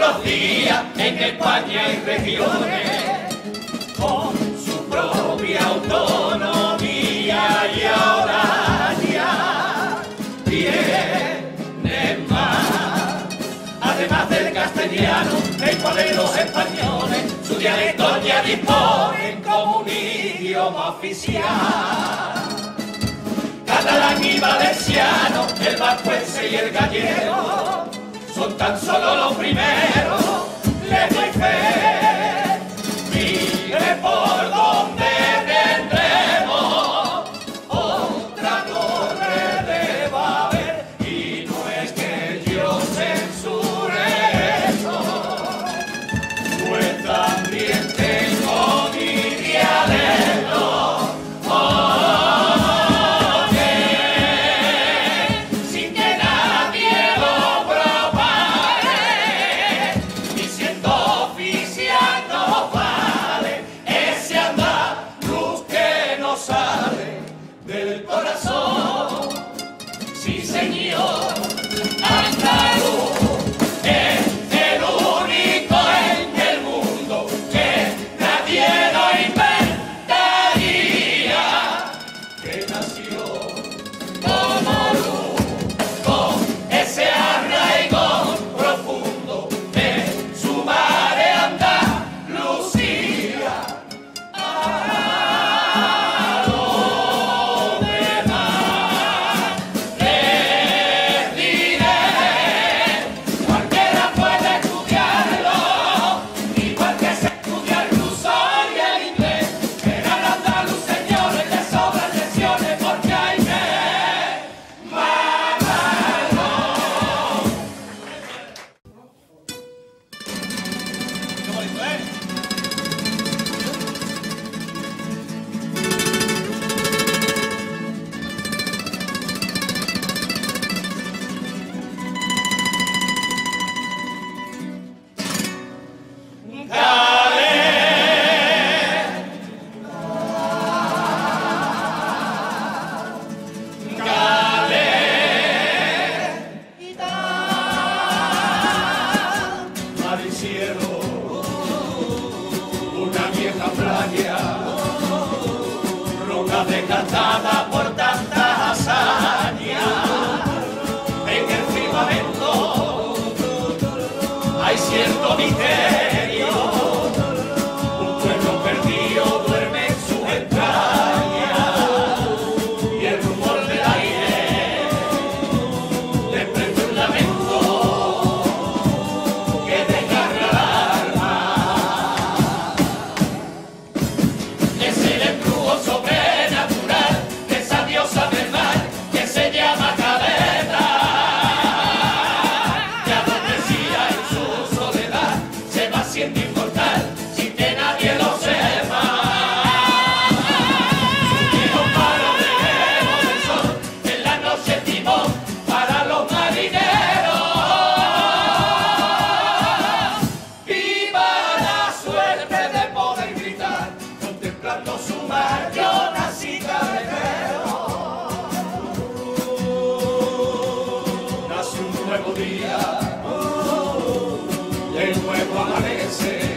nuestros días en España y regiones, con su propia autonomía y ahora ya tiene más. Además del castellano, el cual de los españoles su dialecto ya disponen como un idioma oficial catalán y valenciano, el vascuense y el gallego, son tan solo lo primero, le doy fe. He's dead. día, oh, oh, oh. de nuevo amanece.